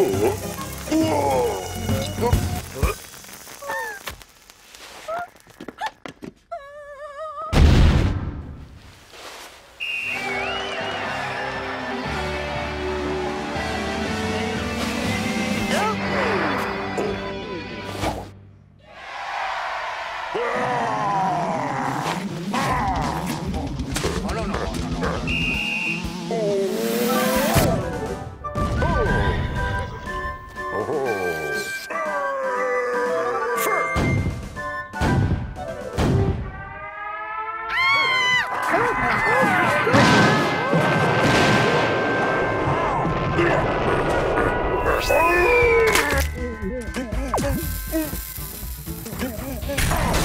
Whoa! Oh! oh, oh.